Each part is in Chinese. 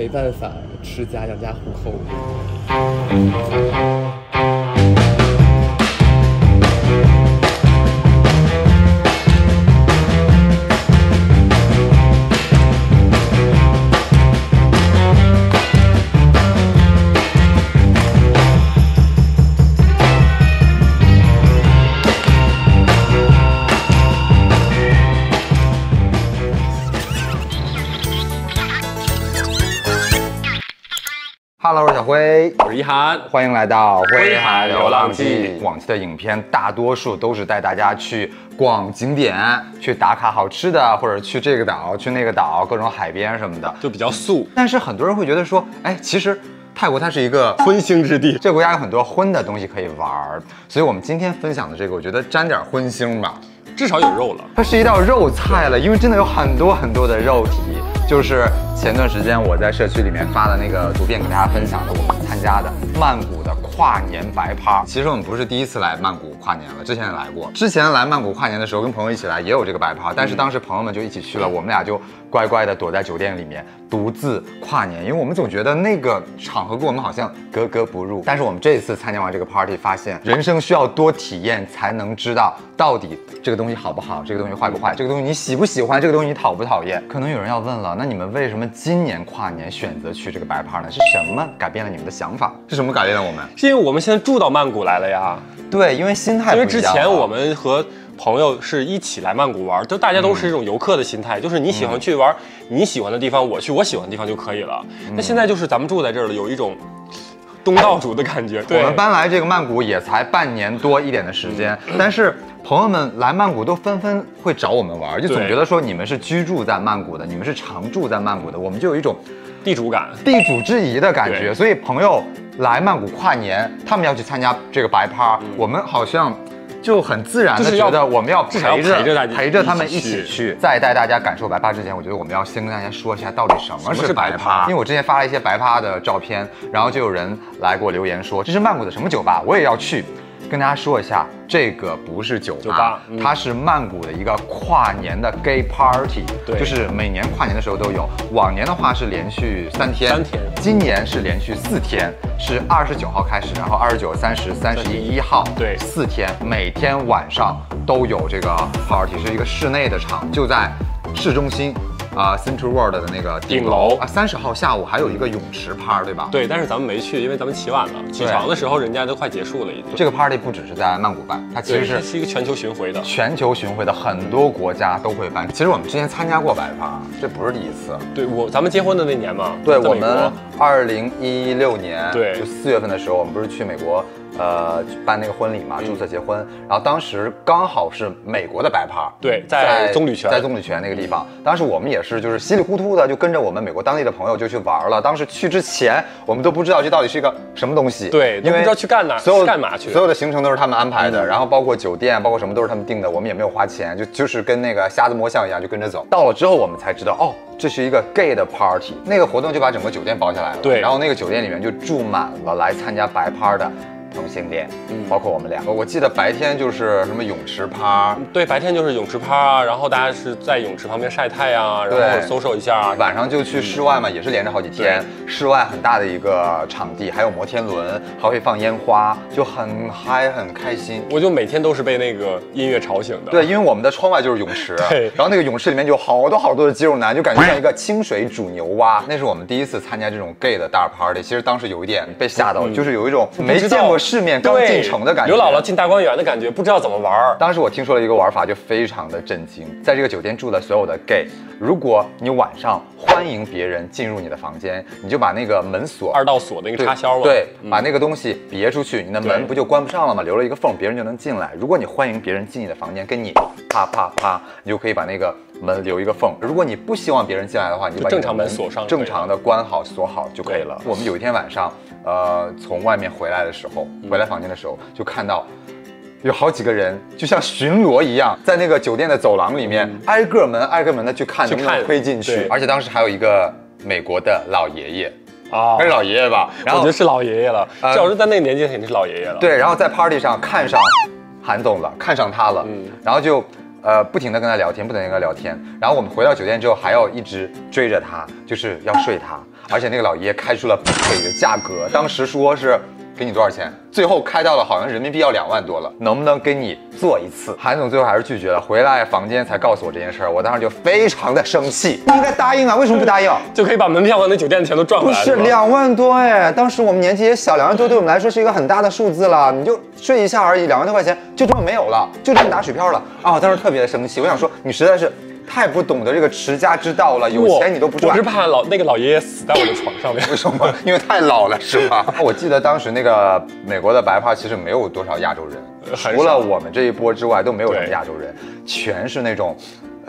没办法持家养家糊口。涵，欢迎来到《灰海流浪记》。往期的影片大多数都是带大家去逛景点，去打卡好吃的，或者去这个岛、去那个岛，各种海边什么的。就比较素，但是很多人会觉得说，哎，其实泰国它是一个荤腥之地。这个国家有很多荤的东西可以玩儿，所以我们今天分享的这个，我觉得沾点荤腥吧。至少有肉了。它是一道肉菜了，因为真的有很多很多的肉体。就是前段时间我在社区里面发的那个图片，给大家分享的，我们参加的曼谷的跨年白趴。其实我们不是第一次来曼谷跨年了，之前也来过。之前来曼谷跨年的时候，跟朋友一起来也有这个白趴，但是当时朋友们就一起去了，我们俩就乖乖的躲在酒店里面独自跨年，因为我们总觉得那个场合跟我们好像格格不入。但是我们这一次参加完这个 party，发现人生需要多体验才能知道到底这个东西好不好，这个东西坏不坏，这个东西你喜不喜欢，这个东西你讨不讨厌。可能有人要问了，那你们为什么今年跨年选择去这个白趴呢？是什么改变了你们的想法？是什么改变了我们？是因为我们现在住到曼谷来了呀。对，因为心态因为之前我们和朋友是一起来曼谷玩，就大家都是一种游客的心态，就是你喜欢去玩你喜欢的地方，我去我喜欢的地方就可以了。那现在就是咱们住在这儿了，有一种东道主的感觉。我们搬来这个曼谷也才半年多一点的时间，但是朋友们来曼谷都纷纷会找我们玩，就总觉得说你们是居住在曼谷的，你们是常住在曼谷的，我们就有一种地主感。地主之谊的感觉。所以朋友来曼谷跨年，他们要去参加这个白趴，我们好像。就很自然的觉得我们要陪着陪着他们一一起去。在带大家感受白趴之前，我觉得我们要先跟大家说一下到底什么是是白。趴因为我之前发了一些白趴的照片，然后就有人来给我留言说这是曼谷的什么酒吧，我也要去。跟大家说一下，这个不是酒吧，酒吧嗯它是曼谷的一个跨年的 gay party，对就是每年跨年的时候都有。往年的话是连续三天，三天今年是连续四天，是二十九号开始，然后二十九、三十、三十一、一号，对四天，每天晚上都有这个 party，是一个室内的场，就在市中心。啊、c e n t r a l World 的那个顶楼啊，三十号下午还有一个泳池趴，对吧？对，但是咱们没去，因为咱们起晚了。起床的时候，人家都快结束了，已经。这个 party 不只是在曼谷办，它其，实是是一个全球巡回的。全球巡回的很多国家都会办。其实我们之前参加过白趴，这不是第一次。对我，咱们结婚的那年嘛，对我们二零一六年，对就四月份的时候，我们不是去美国，呃，办那个婚礼嘛，嗯注册结婚。然后当时刚好是美国的白趴，对在棕榈泉在棕榈泉那个地方。当时我们也是就是稀里糊涂的就跟着我们美国当地的朋友就去玩了。当时去之前，我们都不知道这到底是一个什么东西，对因为不知道去干哪所有干嘛去所有的行程都是他们安排的，嗯然后包括酒店，包括什么都是他们定的，我们也没有花钱，就就是跟那个瞎子摸象一样就跟着走。到了之后，我们才知道哦。这是一个 gay 的 party，那个活动就把整个酒店包下来了。对然后那个酒店里面就住满了来参加白趴的同性恋，嗯包括我们俩。我记得白天就是什么泳池趴，对，白天就是泳池趴啊，然后大家是在泳池旁边晒太阳啊，然后 social 一下啊。晚上就去室外嘛，也是连着好几天。室外很大的一个场地，还有摩天轮，还会放烟花，就很嗨，很开心。我就每天都是被那个音乐吵醒的。对，因为我们的窗外就是泳池，对然后那个泳池里面就有好多好多的肌肉男，就感觉像一个清水煮牛蛙。那是我们第一次参加这种 gay 的大 party，其实当时有一点被吓到，就是有一种没见过世面、刚进城的感觉。刘姥姥进大观园的感觉，不知道怎么玩儿。当时我听说了一个玩法，就非常的震惊。在这个酒店住的所有的 gay，如果你晚上欢迎别人进入你的房间，你就把那个门锁二道锁那个插销嘛，对，嗯把那个东西别出去，你的门不就关不上了吗？留了一个缝，别人就能进来。如果你欢迎别人进你的房间，跟你啪啪啪，你就可以把那个门留一个缝。如果你不希望别人进来的话，你就把正常门锁上正常的关好锁好就可以了。我们有一天晚上，呃，从外面回来的时候，嗯回来房间的时候，就看到。有好几个人就像巡逻一样，在那个酒店的走廊里面，挨个门挨个门的去看去能不能看推进去。而且当时还有一个美国的老爷爷，啊还是老爷爷吧。然后我觉得是老爷爷了。呃这要是在那个年纪，肯定是老爷爷了。对，然后在 party 上看上韩总了，看上他了，嗯然后就呃不停的跟他聊天，不停的跟他聊天。然后我们回到酒店之后，还要一直追着他，就是要睡他。而且那个老爷爷开出了不菲的价格，当时说是。给你多少钱？最后开到了好像人民币要两万多了，能不能给你做一次？韩总最后还是拒绝了，回来房间才告诉我这件事儿，我当时就非常的生气。你 应该答应啊，为什么不答应？就可以把门票和那酒店的钱都赚回来不。是吧两万多哎，当时我们年纪也小，两万多对我们来说是一个很大的数字了，你就睡一下而已，两万多块钱就这么没有了，就这么打水漂了啊！我当时特别的生气，我想说你实在是太不懂得这个持家之道了，有钱你都不赚我是。怕老那个老爷爷死在我的床上面。为什么？因为太老了，是吧？我记得当时那个美国的白话其实没有多少亚洲人，除了我们这一波之外，都没有什么亚洲人，全是那种。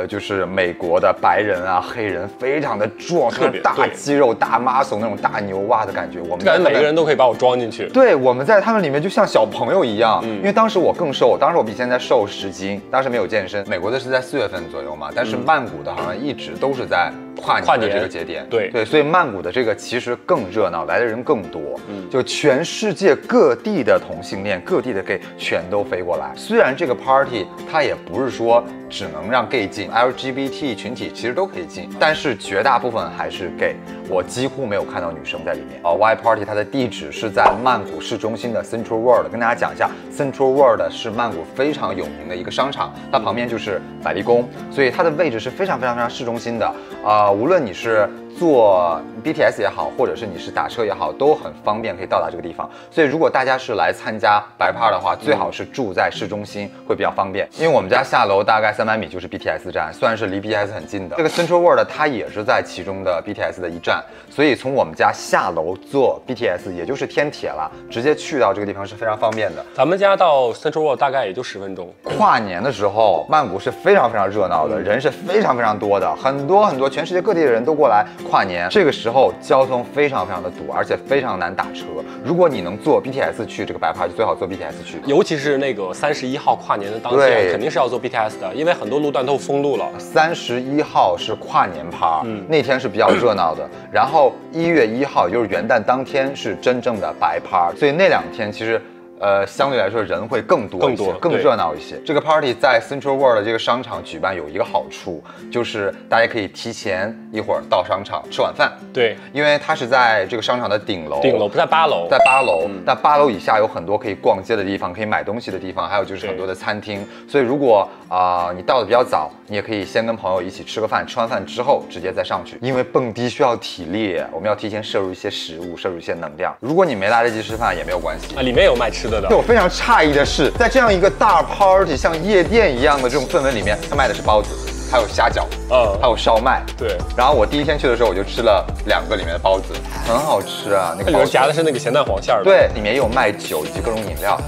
呃，就是美国的白人啊，黑人非常的壮，特别大肌肉、大 muscle 那种大牛蛙的感觉。我们感觉每个人都可以把我装进去。对，我们在他们里面就像小朋友一样，嗯因为当时我更瘦，当时我比现在瘦十斤，当时没有健身。美国的是在四月份左右嘛，但是曼谷的好像一直都是在嗯跨年的这个节点。对对，所以曼谷的这个其实更热闹，来的人更多。嗯就全世界各地的同性恋、各地的 gay 全都飞过来。虽然这个 party 它也不是说只能让 gay 进，LGBT 群体其实都可以进，但是绝大部分还是 gay。我几乎没有看到女生在里面。啊，Y Party 它的地址是在曼谷市中心的 Central World，跟大家讲一下，Central World 是曼谷非常有名的一个商场，它旁边就是百丽宫，所以它的位置是非常非常非常市中心的。啊、无论你是坐 BTS 也好，或者是你是打车也好，都很方便可以到达这个地方。所以如果大家是来参加白趴的话，最好是住在市中心，会比较方便。因为我们家下楼大概三百米就是 BTS 站，算是离 BTS 很近的。这个 Central World 它也是在其中的 BTS 的一站，所以从我们家下楼坐 BTS，也就是天铁了，直接去到这个地方是非常方便的。咱们家到 Central World 大概也就十分钟。跨年的时候，曼谷是非常非常热闹的，人是非常非常多的，很多很多全世界各地的人都过来跨年。这个时候交通非常非常的堵，而且非常难打车。如果你能坐 BTS 去这个白趴，就最好坐 BTS 去。尤其是那个三十一号跨年的当天，肯定是要坐 BTS 的，因为很多路段都封路了。三十一号是跨年趴，嗯那天是比较热闹的。然后一月一号，也就是元旦当天是真正的白趴，所以那两天其实。呃，相对来说人会更多一些，更更多更热闹一些。这个 party 在 Central World 的这个商场举办有一个好处，就是大家可以提前一会儿到商场吃晚饭，对，因为它是在这个商场的顶楼，顶楼不在八楼，在八楼，但八楼以下有很多可以逛街的地方，可以买东西的地方，还有就是很多的餐厅。所以如果啊、你到的比较早，你也可以先跟朋友一起吃个饭，吃完饭之后直接再上去，因为蹦迪需要体力，我们要提前摄入一些食物，摄入一些能量。如果你没来得及吃饭也没有关系。啊，里面有卖吃的。我非常诧异的是，在这样一个大 party 像夜店一样的这种氛围里面，他卖的是包子，还有虾饺，嗯还有烧麦。对，然后我第一天去的时候，我就吃了两个里面的包子，很好吃啊，那个里面夹的是那个咸蛋黄馅儿的。，对，里面也有卖酒以及各种饮料，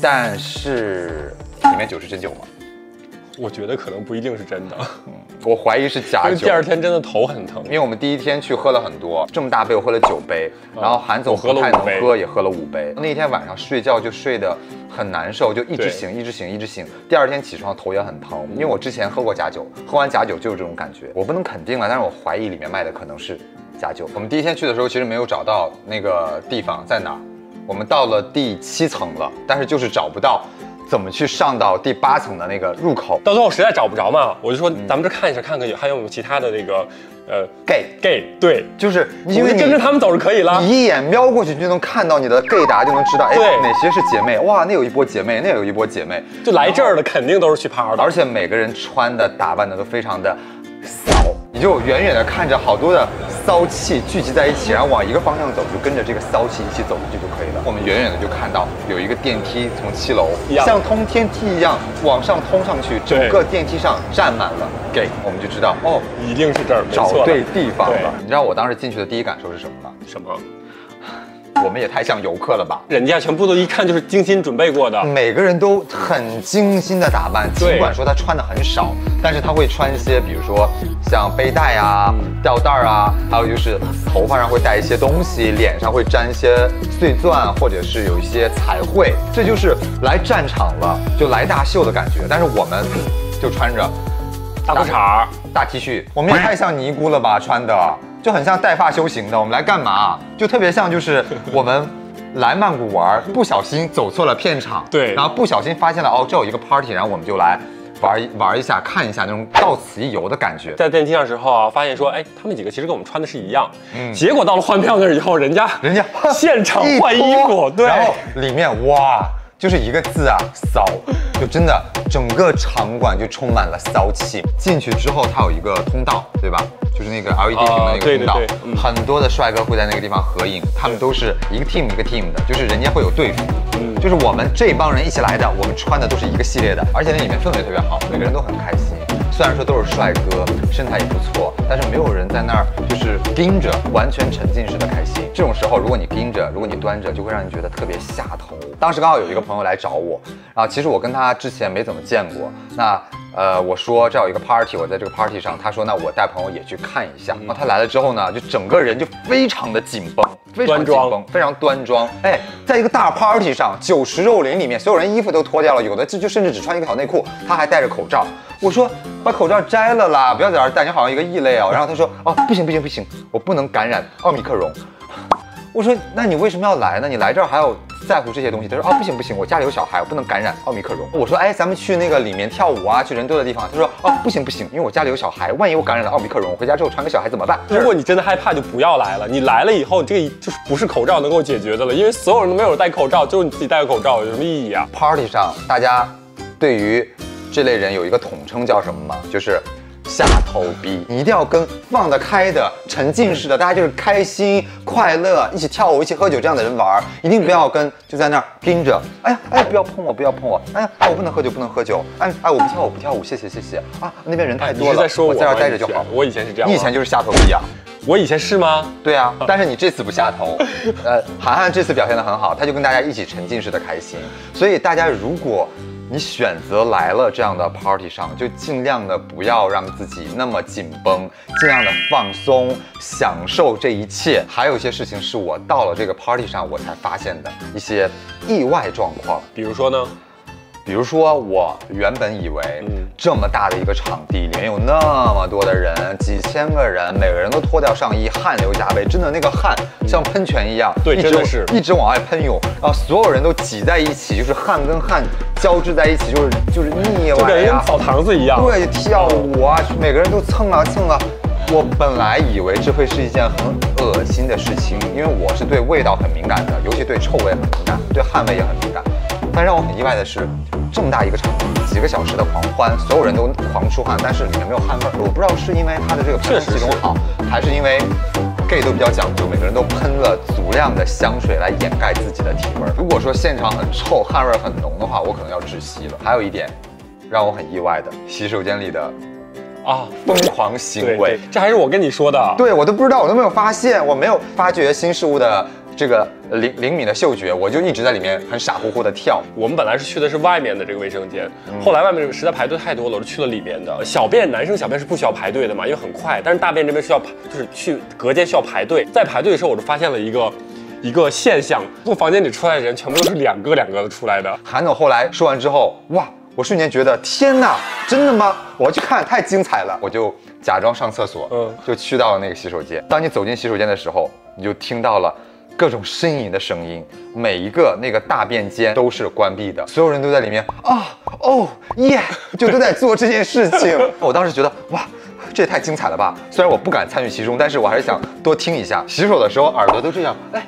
但是里面酒是真酒吗？我觉得可能不一定是真的，我怀疑是假酒第。二天真的头很疼因。为我们第一天去喝了很多，这么大杯我喝了九杯，然后韩总不太能喝，也喝了五杯。那天晚上睡觉就睡得很难受，就一直醒，一直醒，一直醒。第二天起床头也很疼，因为我之前喝过假酒，喝完假酒就有这种感觉。我不能肯定了，但是我怀疑里面卖的可能是假酒。我们第一天去的时候其实没有找到那个地方在哪儿，我们到了第七层了，但是就是找不到怎么去上到第八层的那个入口。到最后实在找不着嘛，我就说咱们这看一下，看看有还有没有其他的那个，呃 gay，gay，对，就是因为你跟着他们走就可以了。你一眼瞄过去，你就能看到你的 gay 达，就能知道，哎，对哪些是姐妹？哇，那有一波姐妹，那有一波姐妹，就来这儿的肯定都是去趴的，而且每个人穿的打扮的都非常的骚，你就远远的看着好多的骚气聚集在一起，然后往一个方向走，就跟着这个骚气一起走过去就可以了。我们远远的就看到有一个电梯从七楼像通天梯一样往上通上去，整个电梯上站满了 gay，我们就知道哦，一定是这儿，找对地方了。你知道我当时进去的第一感受是什么吗？什么？我们也太像游客了吧。人家全部都一看就是精心准备过的，每个人都很精心的打扮，尽管说他穿的很少，但是他会穿一些，比如说像背带啊、吊带儿啊，还有就是头发上会戴一些东西，脸上会粘一些碎钻，或者是有一些彩绘，这就是来战场了，就来大秀的感觉。但是我们就穿着大裤衩儿，大 T 恤，我们也太像尼姑了吧，穿的就很像带发修行的。我们来干嘛？就特别像就是 我们来曼谷玩，不小心走错了片场，对然后不小心发现了哦，这有一个 party，然后我们就来玩一玩一下，看一下那种到此一游的感觉。在电梯上时候啊，发现说，哎，他们几个其实跟我们穿的是一样。嗯，结果到了换票那儿以后，人家人家 现场换衣服，对，然后里面哇，就是一个字啊，骚，就真的整个场馆就充满了骚气。进去之后，它有一个通道，对吧？就是那个 LED 屏的那个通道，对对嗯很多的帅哥会在那个地方合影，他们都是一个 team 一个 team 的，就是人家会有队服，嗯就是我们这帮人一起来的，我们穿的都是一个系列的，而且那里面氛围特别好，每个人都很开心。虽然说都是帅哥，身材也不错，但是没有人在那儿就是盯着，完全沉浸式的开心。这种时候，如果你盯着，如果你端着，就会让人觉得特别下头。当时刚好有一个朋友来找我，然后其实我跟他之前没怎么见过，那呃我说这有一个 party，我在这个 party 上，他说那我带朋友也去看一下。然后他来了之后呢，就整个人就非常的紧绷，非常紧绷，非常端庄。哎，在一个大 party 上，酒池肉林里面，所有人衣服都脱掉了，有的就就甚至只穿一个小内裤，他还戴着口罩。我说把口罩摘了啦，不要在这儿戴，你好像一个异类哦。然后他说哦不行不行不行，我不能感染奥密克戎。我说那你为什么要来呢？你来这儿还要在乎这些东西？他说哦不行不行，我家里有小孩，我不能感染奥密克戎。我说哎咱们去那个里面跳舞啊，去人多的地方。他说哦不行不行，因为我家里有小孩，万一我感染了奥密克戎，我回家之后传给小孩怎么办？如果你真的害怕，就不要来了。你来了以后，这个就是不是口罩能够解决的了，因为所有人都没有戴口罩，就是你自己戴个口罩，有什么意义啊？party 上，大家对于这类人有一个统称叫什么吗？就是下头逼。你一定要跟放得开的、沉浸式的，大家就是开心、快乐，一起跳舞、一起喝酒这样的人玩，一定不要跟就在那儿盯着。哎呀，哎呀，不要碰我，不要碰我。哎呀，哎，我不能喝酒，不能喝酒。哎哎，我不跳舞，不跳舞，谢谢谢谢。啊，那边人太多了，是在说我我在这儿待着就好。我以前是这样你以前就是下头逼啊。我以前是吗？对啊，但是你这次不下头，呃，涵涵这次表现的很好，他就跟大家一起沉浸式的开心。所以大家如果你选择来了这样的 party 上，就尽量的不要让自己那么紧绷，尽量的放松，享受这一切。还有一些事情是我到了这个 party 上我才发现的一些意外状况。比如说呢？比如说，我原本以为嗯这么大的一个场地，里面有那么多的人，几千个人，每个人都脱掉上衣，汗流浃背，真的那个汗像喷泉一样，对真的是一直往外喷涌，然后所有人都挤在一起，就是汗跟汗交织在一起，就是就是腻歪呀，人澡堂子一样。对，跳舞啊，每个人都蹭啊蹭啊。我本来以为这会是一件很恶心的事情，因为我是对味道很敏感的，尤其对臭味很敏感，对汗味也很敏感。但让我很意外的是，这么大一个场地，几个小时的狂欢，所有人都狂出汗，但是里面没有汗味儿。我不知道是因为它的这个排风系统好，还是因为 gay 都比较讲究，每个人都喷了足量的香水来掩盖自己的体味儿。如果说现场很臭，汗味儿很浓的话，我可能要窒息了。还有一点让我很意外的，洗手间里的啊，疯狂行对为，，这还是我跟你说的。对我都不知道，我都没有发现，我没有发掘新事物的这个灵灵敏的嗅觉，我就一直在里面很傻乎乎的跳。我们本来是去的是外面的这个卫生间，嗯后来外面实在排队太多了，我就去了里面的。小便男生小便是不需要排队的嘛，因为很快，但是大便这边需要排，就是去隔间需要排队。在排队的时候，我就发现了一个一个现象，从房间里出来的人全部都是两个两个的出来的。韩总后来说完之后，哇，我瞬间觉得天哪，真的吗？我要去看，太精彩了！我就假装上厕所，嗯就去到了那个洗手间。当你走进洗手间的时候，你就听到了。各种呻吟的声音，每一个那个大便间都是关闭的，所有人都在里面啊哦耶，就都在做这件事情。我当时觉得哇，这也太精彩了吧！虽然我不敢参与其中，但是我还是想多听一下。洗手的时候耳朵都这样，哎哎，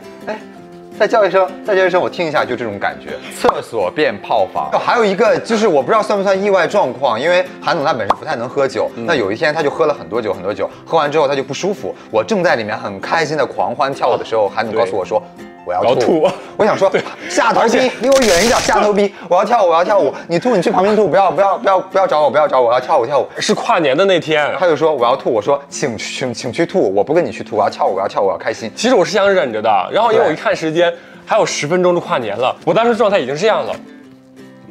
再叫一声，再叫一声，我听一下，就这种感觉。厕所变炮房。哦还有一个就是我不知道算不算意外状况，因为韩总他本身不太能喝酒，那有一天他就喝了很多酒很多酒，喝完之后他就不舒服。我正在里面很开心的狂欢跳舞的时候，韩总告诉我说。我要要吐。吐，我想说下头逼，离我远一点，下头逼，我要跳舞，我要跳舞，你吐你去旁边吐，不要不要不要不要找我，不要找我，我要跳舞跳舞。是跨年的那天，他就说我要吐，我说请请请去吐，我不跟你去吐，我要跳舞，我要跳舞，我要开心。其实我是想忍着的，然后因为我一看时间，还有十分钟就跨年了，我当时状态已经这样了，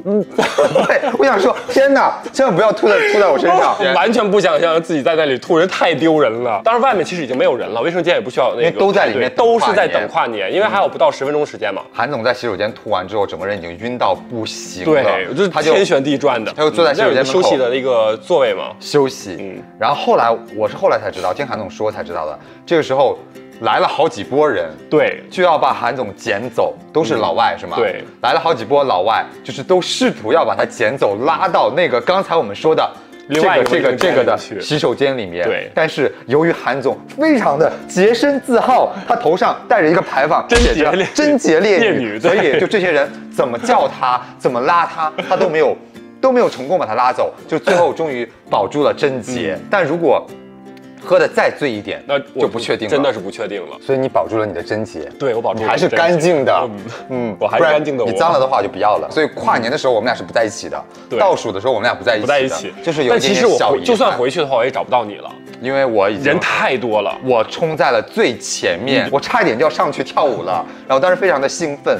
对，我想说天哪，千万不要吐在吐在我身上。完全不想象自己在那里吐人，太丢人了。当然外面其实已经没有人了，卫生间也不需要那个，因为都在里面都是在等跨年因为还有不到十分钟时间嘛。韩总在洗手间吐完之后，整个人已经晕到不行了，对，就是他就天旋地转的。他就坐在洗手间休息的一个座位嘛。休息。嗯然后后来我是后来才知道，听韩总说才知道的。这个时候来了好几波人，对，就要把韩总捡走，都是老外、是吗？对，来了好几波老外，就是都试图要把他捡走，拉到那个刚才我们说的。另外一个这个这个的洗手间里面，对。但是由于韩总非常的洁身自好，他头上戴着一个牌坊，贞写着洁烈贞洁烈女，所以就这些人怎么叫他，怎么拉他，他都没有都没有成功把他拉走，就最后终于保住了贞洁。但如果喝的再醉一点，那就不确定了，真的是不确定了。所以你保住了你的贞洁。对我保住了还是干净的，嗯嗯，我还是干净的你脏了的话就不要了。所以跨年的时候我们俩是不在一起的，对倒数的时候我们俩不在一起的，不在一起，就是有但其实我就算，回去的话，我也找不到你了，因为我已经人太多了。我冲在了最前面，我差一点就要上去跳舞了，然后当时非常的兴奋。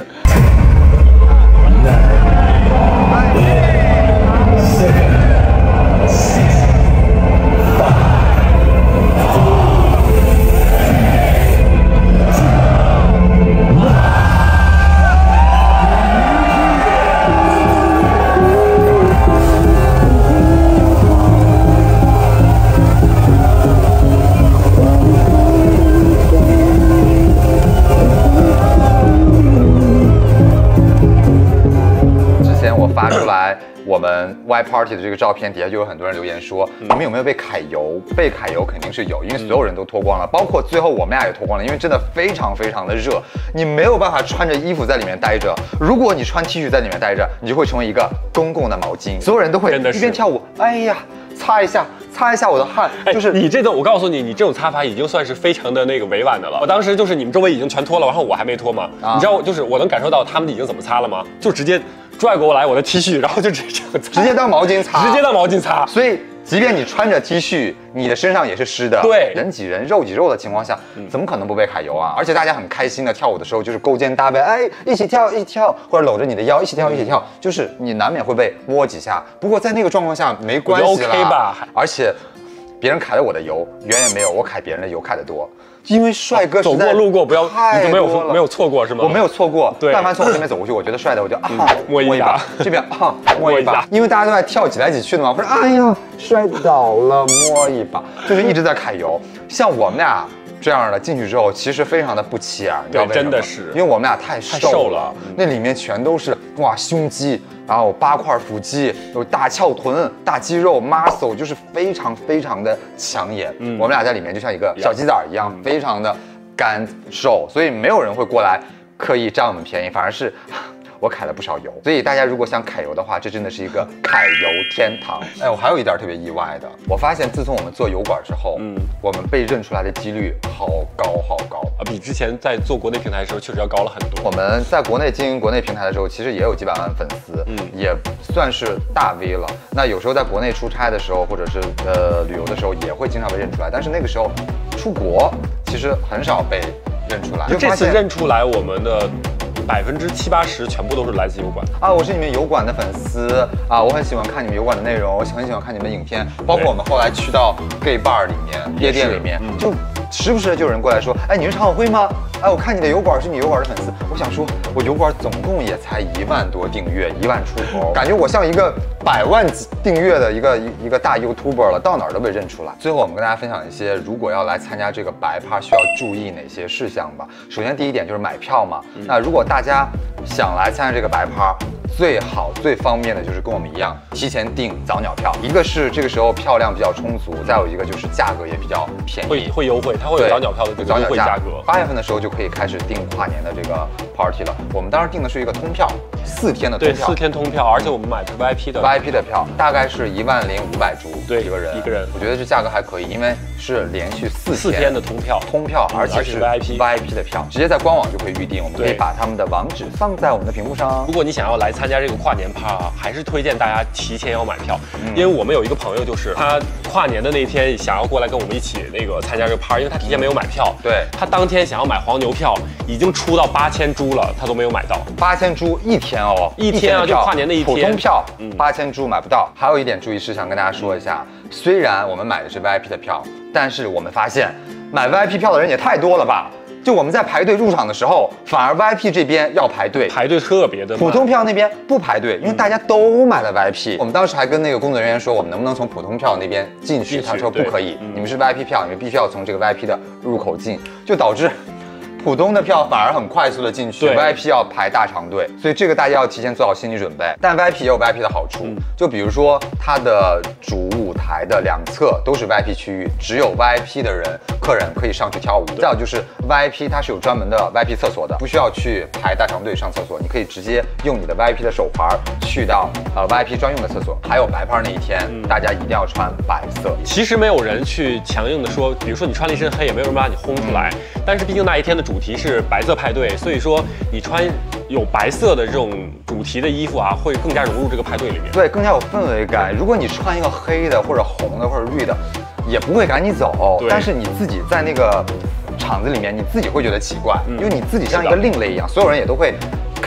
Y Party 的这个照片，底下就有很多人留言说，你们有没有被揩油？被揩油肯定是有，因为所有人都脱光了，包括最后我们俩也脱光了，因为真的非常非常的热，你没有办法穿着衣服在里面待着。如果你穿 T 恤在里面待着，你就会成为一个公共的毛巾，所有人都会一边跳舞，哎呀，擦一下，擦一下我的汗，哎，就是你这种，我告诉你，你这种擦法已经算是非常的那个委婉的了。我当时就是你们周围已经全脱了，然后我还没脱嘛。啊你知道，就是我能感受到他们已经怎么擦了吗？就直接拽过来我的 T 恤，然后就直接这样擦，直接当毛巾擦，直接当毛巾擦。所以，即便你穿着 T 恤，你的身上也是湿的。对人挤人、肉挤肉的情况下，怎么可能不被揩油啊？而且大家很开心的跳舞的时候，就是勾肩搭背，哎，一起跳，一起跳，或者搂着你的腰一起跳，一起跳，就是你难免会被摸几下。不过在那个状况下没关系 OK 吧而且，别人揩了我的油，远远没有我揩别人的油揩得多。因为帅哥走过路过不要，太你就没有没有错过是吗？我没有错过，对。但凡从我身边走过去，我觉得帅的，我就啊摸一把这边啊 摸一把摸一把，因为大家都在跳挤来挤去的嘛，我说哎呀摔倒了，摸一把，就是一直在揩油。像我们俩这样的进去之后，其实非常的不起眼，你知道为什么？真的是因为我们俩太瘦瘦了了，那里面全都是哇胸肌。然后八块腹肌，有大翘臀、大肌肉、muscle，就是非常非常的抢眼。嗯我们俩在里面就像一个小鸡仔一样，非常的干瘦，所以没有人会过来刻意占我们便宜，反而是我揩了不少油。所以大家如果想揩油的话，这真的是一个揩油天堂。哎，我还有一点特别意外的，我发现自从我们做油管之后，嗯嗯，我们被认出来的几率好高好高。啊，比之前在做国内平台的时候确实要高了很多。我们在国内经营国内平台的时候，其实也有几百万粉丝，嗯嗯，也算是大 V 了。那有时候在国内出差的时候，或者是呃旅游的时候，也会经常被认出来。但是那个时候出国，其实很少被认出来。就这次发现认出来我们的百分之七八十全部都是来自油管。啊，我是你们油管的粉丝。啊，我很喜欢看你们油管的内容，我很喜欢看你们的影片，包括我们后来去到 gay bar 里面、夜店里面，嗯。就时不时的就有人过来说，哎，你是常委会吗？哎，我看你的油管是你油管的粉丝，我想说，我油管总共也才一万多订阅，一万出头，感觉我像一个百万级订阅的一个一一个大 YouTuber 了，到哪儿都被认出来。最后我们跟大家分享一些，如果要来参加这个白趴需要注意哪些事项吧。首先第一点就是买票嘛，那如果大家想来参加这个白趴，最好最方便的就是跟我们一样，提前订早鸟票。一个是这个时候票量比较充足，再有一个就是价格也比较便宜。会优惠，它会有早鸟票的这个优惠价格。八月份的时候就可以开始订跨年的这个 party 了。我们当时订的是一个通票，四天的通对，票，四天通票，而且我们买的是 VIP 的。VIP 的票大概是一万零五百铢，对一个人一个人我觉得这价格还可以，因为是连续四四天的通票通票，嗯而且是 VIP VIP 的票，直接在官网就可以预定，我们可以把他们的网址放在我们的屏幕上如。果你想要来参加这个跨年趴啊，还是推荐大家提前要买票，嗯因为我们有一个朋友，就是他跨年的那天想要过来跟我们一起那个参加这个趴，因为他提前没有买票，对他当天想要买黄牛票，已经出到八千株了，他都没有买到。八千株一天哦，一天啊就跨年那一天普通票嗯八千株买不到。还有一点注意事项跟大家说一下，虽然我们买的是 VIP 的票，但是我们发现买 VIP 票的人也太多了吧。就我们在排队入场的时候，反而 VIP 这边要排队，排队特别的慢普通票那边不排队，因为大家都买了 VIP。我们当时还跟那个工作人员说，我们能不能从普通票那边进去？进去他说不可以，嗯你们是 VIP 票，你们必须要从这个 VIP 的入口进，就导致。普通的票反而很快速的进去对，VIP 要排大长队，所以这个大家要提前做好心理准备。但 VIP 也有 VIP 的好处，嗯就比如说它的主舞台的两侧都是 VIP 区域，只有 VIP 的人客人可以上去跳舞。再有就是 VIP 它是有专门的 VIP 厕所的，不需要去排大长队上厕所，你可以直接用你的 VIP 的手牌去到呃 VIP 专用的厕所。还有白牌那一天，嗯大家一定要穿白色。其实没有人去强硬的说，比如说你穿了一身黑，也没有人把你轰出来。嗯但是毕竟那一天的主题是白色派对，所以说你穿有白色的这种主题的衣服啊，会更加融入这个派对里面。对，更加有氛围感。如果你穿一个黑的或者红的或者绿的，也不会赶你走。但是你自己在那个场子里面，你自己会觉得奇怪，嗯因为你自己像一个另类一样，所有人也都会。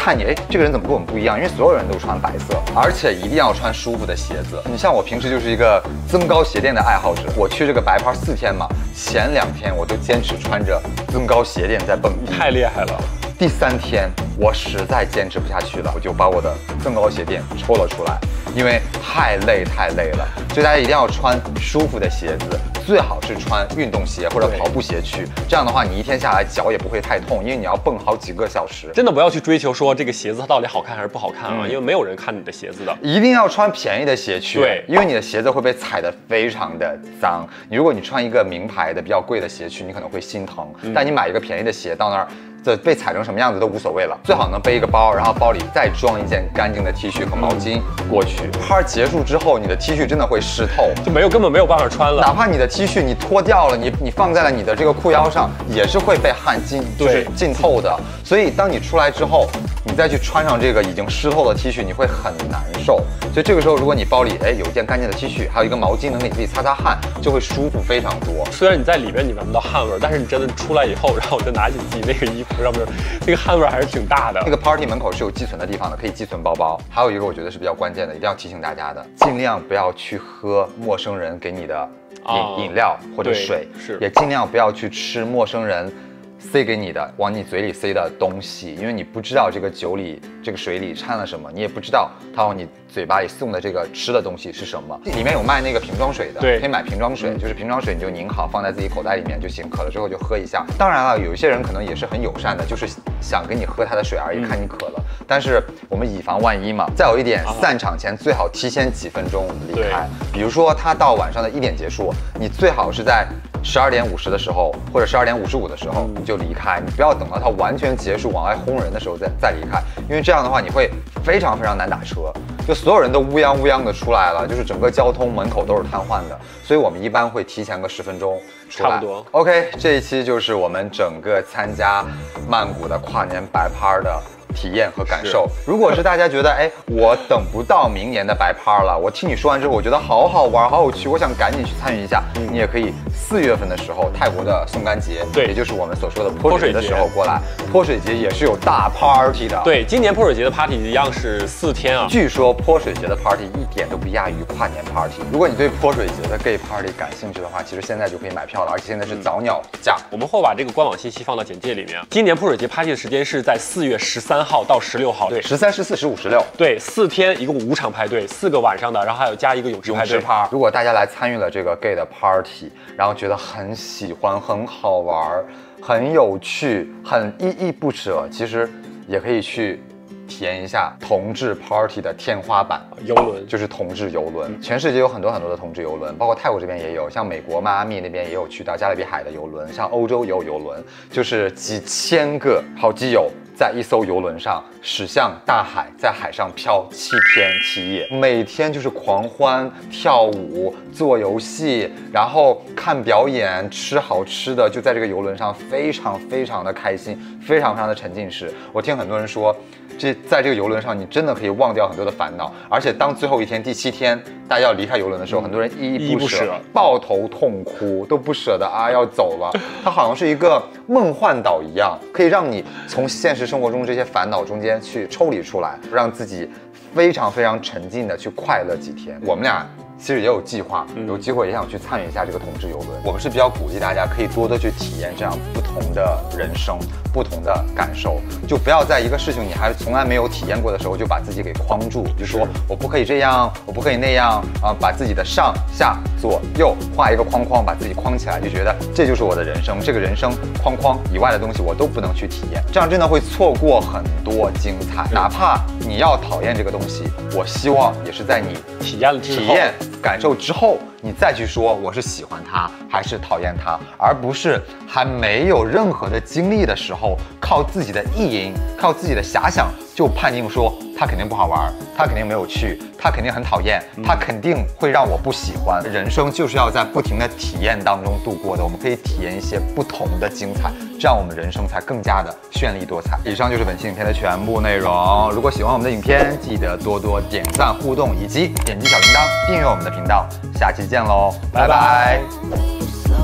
看你，哎，这个人怎么跟我们不一样？因为所有人都穿白色，而且一定要穿舒服的鞋子。你像我平时就是一个增高鞋垫的爱好者，我去这个白牌四天嘛，前两天我都坚持穿着增高鞋垫在蹦迪，太厉害了，第三天，我实在坚持不下去了，我就把我的增高鞋垫抽了出来，因为太累太累了。所以大家一定要穿舒服的鞋子，最好是穿运动鞋或者跑步鞋去。这样的话，你一天下来脚也不会太痛，因为你要蹦好几个小时。真的不要去追求说这个鞋子它到底好看还是不好看啊，嗯因为没有人看你的鞋子的。一定要穿便宜的鞋去，对因为你的鞋子会被踩得非常的脏。你如果你穿一个名牌的比较贵的鞋去，你可能会心疼，嗯但你买一个便宜的鞋到那儿。这被踩成什么样子都无所谓了，最好能背一个包，然后包里再装一件干净的 T 恤和毛巾过去。趴结束之后，你的 T 恤真的会湿透，就没有根本没有办法穿了哪。怕你的 T 恤你脱掉了，你你放在了你的这个裤腰上，也是会被汗浸，就是对浸透的。所以当你出来之后，你再去穿上这个已经湿透的 T 恤，你会很难受。所以这个时候，如果你包里哎有一件干净的 T 恤，还有一个毛巾能给自己擦擦汗，就会舒服非常多。虽然你在里边你闻不到汗味儿，但是你真的出来以后，然后我就拿起自己那个衣服上面，那个汗味儿还是挺大的那。个 party 门口是有寄存的地方的，可以寄存包包。还有一个我觉得是比较关键的，一定要提醒大家的，尽量不要去喝陌生人给你的饮、哦饮料或者水，是也尽量不要去吃陌生人。塞给你的，往你嘴里塞的东西，因为你不知道这个酒里、这个水里掺了什么，你也不知道他往你嘴巴里送的这个吃的东西是什么。里面有卖那个瓶装水的，对可以买瓶装水，就是瓶装水你就拧好放在自己口袋里面就行，渴了之后就喝一下。当然了，有一些人可能也是很友善的，就是想给你喝他的水而已，看你渴了。但是我们以防万一嘛，再有一点，散场前最好提前几分钟离开。比如说他到晚上的一点结束，你最好是在十二点五十的时候，或者十二点五十五的时候你就离开，你不要等到它完全结束往外轰人的时候再再离开，因为这样的话你会非常非常难打车，就所有人都乌泱乌泱的出来了，就是整个交通门口都是瘫痪的，所以我们一般会提前个十分钟出来。差不多 OK，这一期就是我们整个参加曼谷的跨年白趴的。体验和感受。如果是大家觉得，哎，我等不到明年的白趴了，我听你说完之后，我觉得好好玩，好有趣，我想赶紧去参与一下。你也可以四月份的时候，泰国的松干节，对也就是我们所说的泼水节的时候过来。泼水节也是有大 party 的。，对，今年泼水节的 party 一样是四天啊。据说泼水节的 party 一点都不亚于跨年 party。如果你对泼水节的 gay party 感兴趣的话，其实现在就可以买票了，而且现在是早鸟价。我们会把这个官网信息放到简介里面。今年泼水节 party 的时间是在四月十三号到十六号，对，十三、十四、十五、十六。对，四天一共五场派对，四个晚上的，然后还有加一个泳池泳派对。如果大家来参与了这个 gay 的 party，然后觉得很喜欢、很好玩、很有趣、很依依不舍，其实也可以去体验一下同志 party 的天花板。游轮就是同志游轮，全世界有很多很多的同志游轮，包括泰国这边也有，像美国迈阿密那边也有去到加勒比海的游轮，像欧洲也有游轮，就是几千个好基友在一艘游轮上驶向大海，在海上漂七天七夜，每天就是狂欢、跳舞、做游戏，然后看表演、吃好吃的，就在这个游轮上非常非常的开心，非常非常的沉浸式。我听很多人说。这在这个游轮上，你真的可以忘掉很多的烦恼，而且当最后一天第七天大家要离开游轮的时候，很多人依依不舍，依依不舍抱头痛哭，都不舍得啊要走了。它好像是一个梦幻岛一样，可以让你从现实生活中这些烦恼中间去抽离出来，让自己非常非常沉浸的去快乐几天。我们俩其实也有计划，有机会也想去参与一下这个同志游轮。我们是比较鼓励大家可以多多去体验这样不同的人生、不同的感受，就不要在一个事情你还从来没有体验过的时候就把自己给框住，就说我不可以这样，我不可以那样啊，把自己的上下左右画一个框框，把自己框起来，就觉得这就是我的人生，这个人生框框以外的东西我都不能去体验，这样真的会错过很多精彩。哪怕你要讨厌这个东西，我希望也是在你体验体验感受之后，你再去说我是喜欢他还是讨厌他，而不是还没有任何的经历的时候，靠自己的意淫，靠自己的遐想就判定说他肯定不好玩，他肯定没有趣，他肯定很讨厌，他肯定会让我不喜欢。人生就是要在不停的体验当中度过的，我们可以体验一些不同的精彩，这样我们人生才更加的绚丽多彩。以上就是本期影片的全部内容。如果喜欢我们的影片，记得多多点赞、互动以及点击小铃铛，订阅我们的频道。下期见喽拜拜。